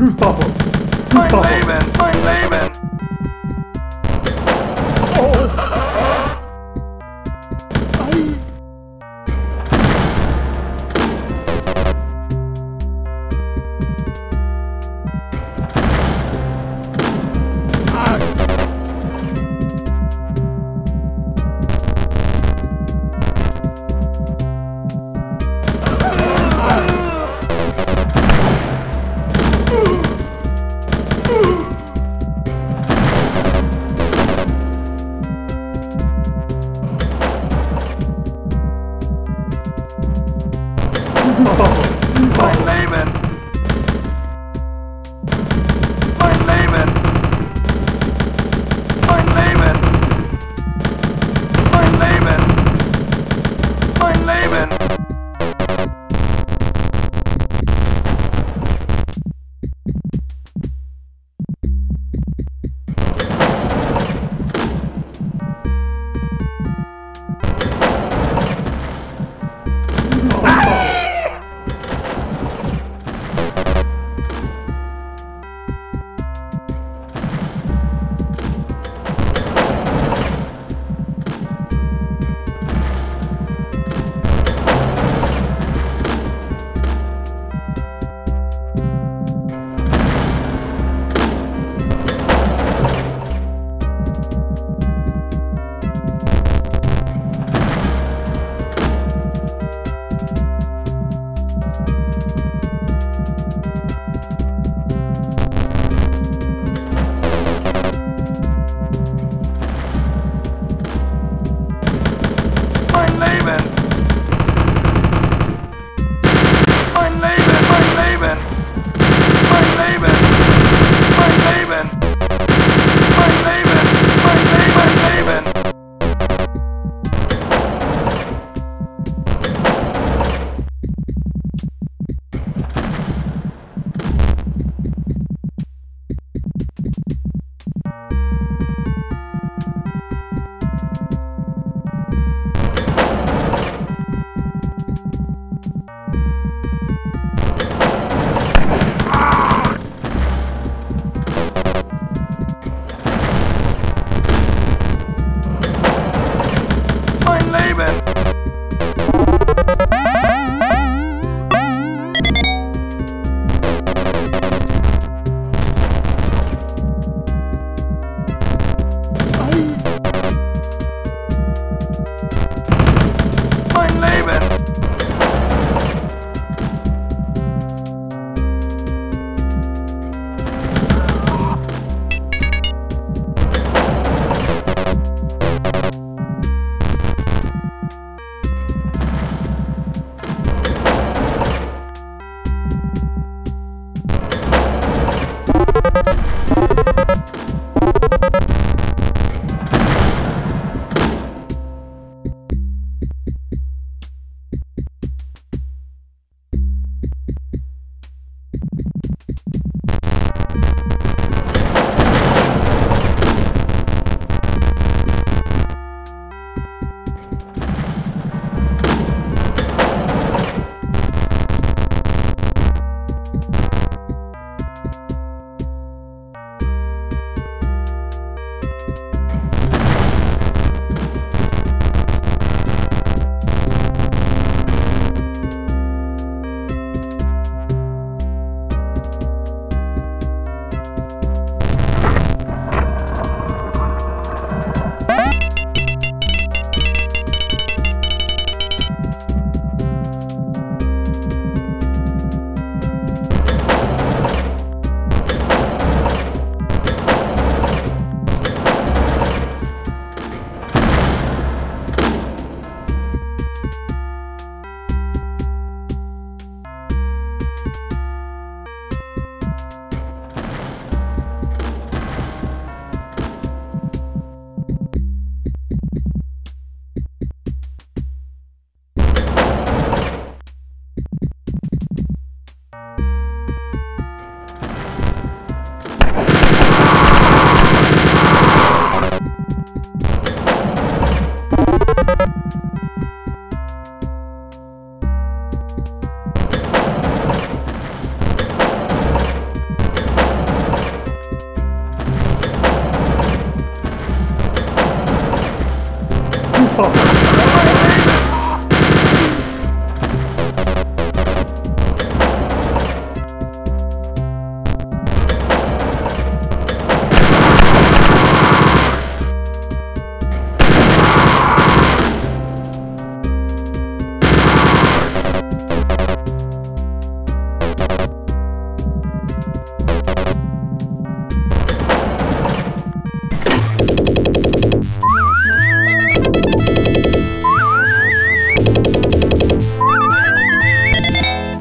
Who's Papa? Who's I'm Papa?